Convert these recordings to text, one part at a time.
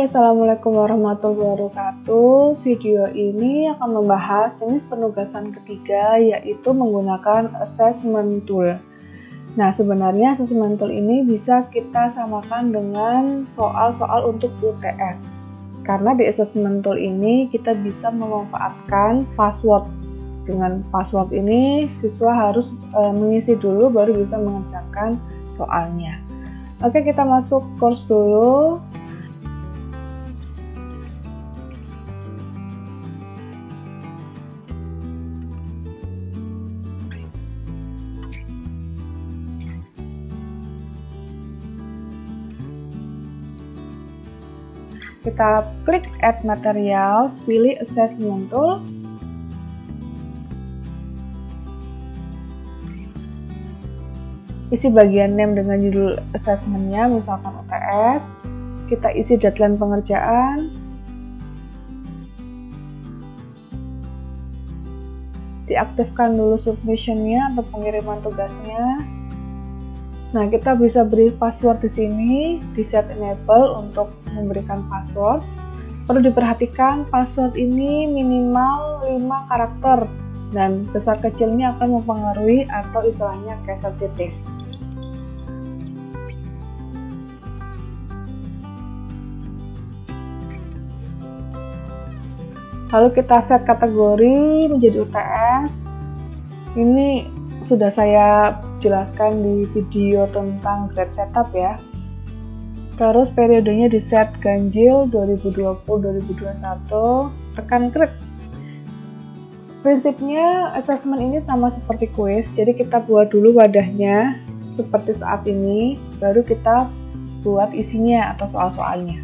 Assalamualaikum warahmatullahi wabarakatuh. Video ini akan membahas jenis penugasan ketiga yaitu menggunakan assessment tool. Nah, sebenarnya assessment tool ini bisa kita samakan dengan soal-soal untuk UTS. Karena di assessment tool ini kita bisa memanfaatkan password. Dengan password ini siswa harus e, mengisi dulu baru bisa mengerjakan soalnya. Oke, kita masuk course dulu. Kita klik add materials, pilih assessment tool. Isi bagian name dengan judul assessmentnya, misalkan UTS. Kita isi deadline pengerjaan. Diaktifkan dulu submissionnya atau pengiriman tugasnya. Nah, kita bisa beri password di sini, di set enable untuk memberikan password. Perlu diperhatikan password ini minimal 5 karakter dan besar kecilnya akan mempengaruhi atau istilahnya case sensitif. Lalu kita set kategori menjadi UTS. Ini sudah saya jelaskan di video tentang grade setup ya. Terus periodenya di set ganjil 2020-2021, tekan klik. Prinsipnya assessment ini sama seperti kuis, jadi kita buat dulu wadahnya seperti saat ini, baru kita buat isinya atau soal-soalnya.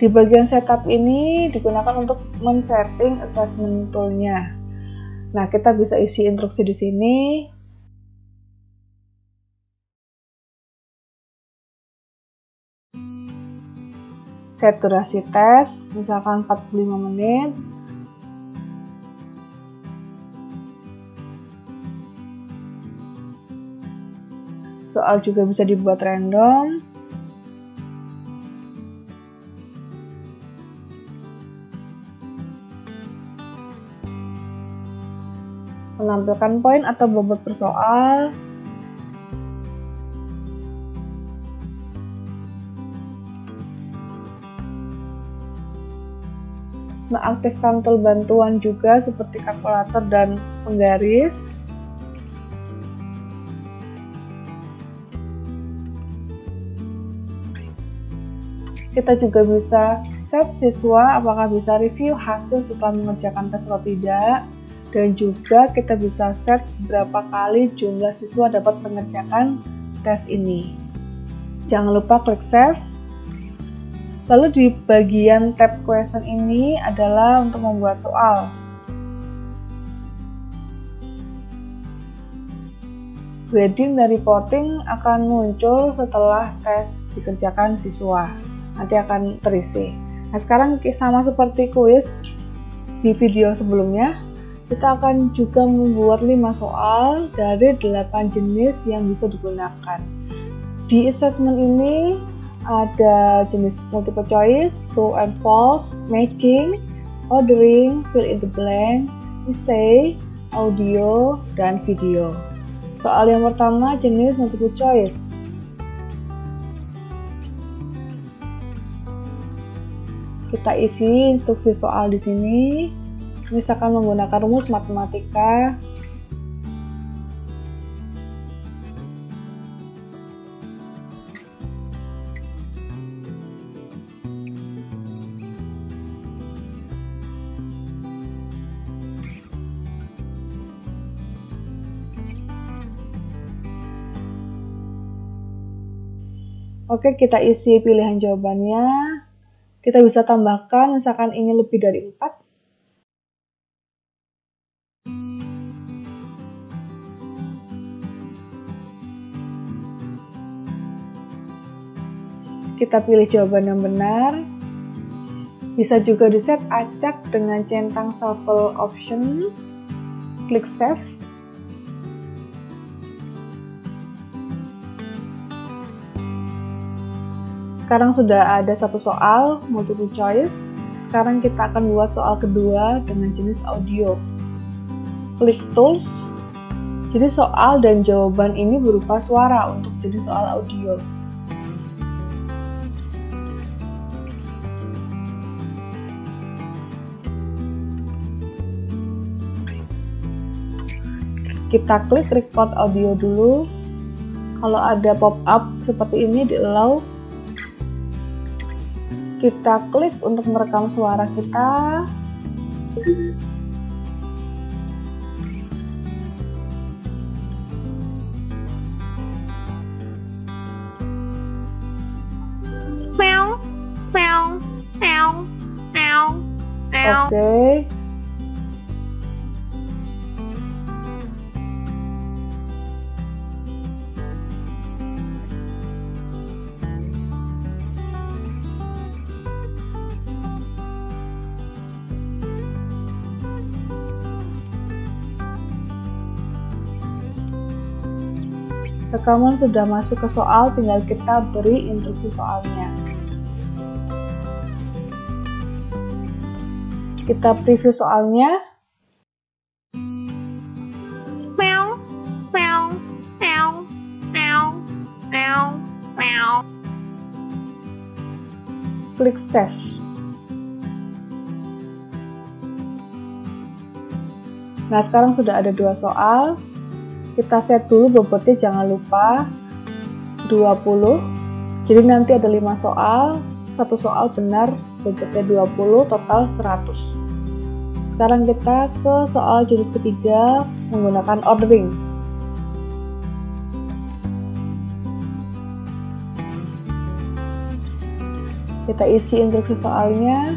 Di bagian setup ini digunakan untuk men-setting assessment toolnya. Nah, kita bisa isi instruksi di sini. Set durasi tes, misalkan 45 menit. Soal juga bisa dibuat random. menampilkan poin atau bobot persoal, mengaktifkan tool bantuan juga seperti kalkulator dan penggaris. Kita juga bisa set siswa apakah bisa review hasil setelah mengerjakan tes atau tidak dan juga kita bisa set berapa kali jumlah siswa dapat mengerjakan tes ini. Jangan lupa klik save. Lalu di bagian tab question ini adalah untuk membuat soal. Grading dan reporting akan muncul setelah tes dikerjakan siswa. Nanti akan terisi. Nah, sekarang sama seperti kuis di video sebelumnya, kita akan juga membuat 5 soal dari 8 jenis yang bisa digunakan. Di assessment ini ada jenis multiple choice, true and false, matching, ordering, fill in the blank, essay, audio, dan video. Soal yang pertama jenis multiple choice. Kita isi instruksi soal di sini misalkan menggunakan rumus matematika Oke, kita isi pilihan jawabannya. Kita bisa tambahkan, misalkan ini lebih dari 4, kita pilih jawaban yang benar. Bisa juga di set acak dengan centang shuffle option. Klik save. Sekarang sudah ada satu soal multiple choice. Sekarang kita akan buat soal kedua dengan jenis audio. Klik tools. Jadi soal dan jawaban ini berupa suara untuk jenis soal audio. kita klik record audio dulu kalau ada pop up seperti ini di allow kita klik untuk merekam suara kita Oke, okay. Rekaman sudah masuk ke soal, tinggal kita beri instruksi soalnya. Kita preview soalnya. Klik save. Nah, sekarang sudah ada dua soal kita set dulu bobotnya jangan lupa. 20 jadi nanti ada 5 soal. Satu soal benar bobotnya 20 total 100 sekarang kita ke soal jenis ketiga menggunakan ordering. Kita isi instruksi soalnya.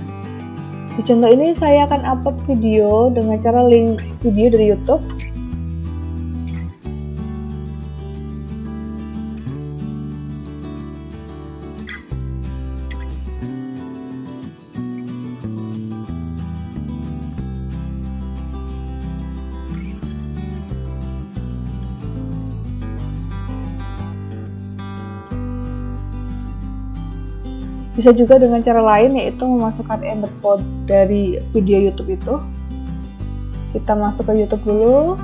Di contoh ini saya akan upload video dengan cara link video dari YouTube Bisa juga dengan cara lain yaitu memasukkan code dari video YouTube itu. Kita masuk ke YouTube dulu,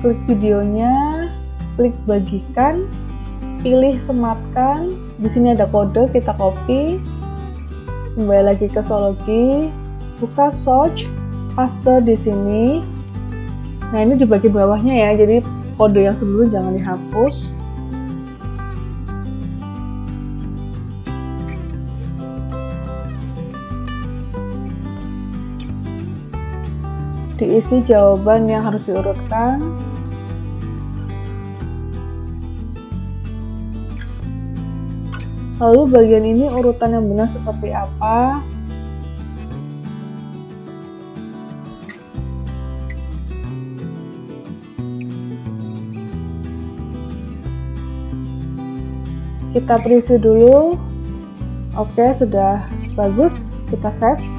klik videonya, klik bagikan, pilih sematkan. Di sini ada kode, kita copy. Kembali lagi ke Sologi, buka search, paste di sini. Nah, ini di bagian bawahnya ya. Jadi kode yang sebelumnya jangan dihapus diisi jawaban yang harus diurutkan. Lalu bagian ini urutan yang benar seperti apa? Kita preview dulu. Oke sudah bagus. Kita save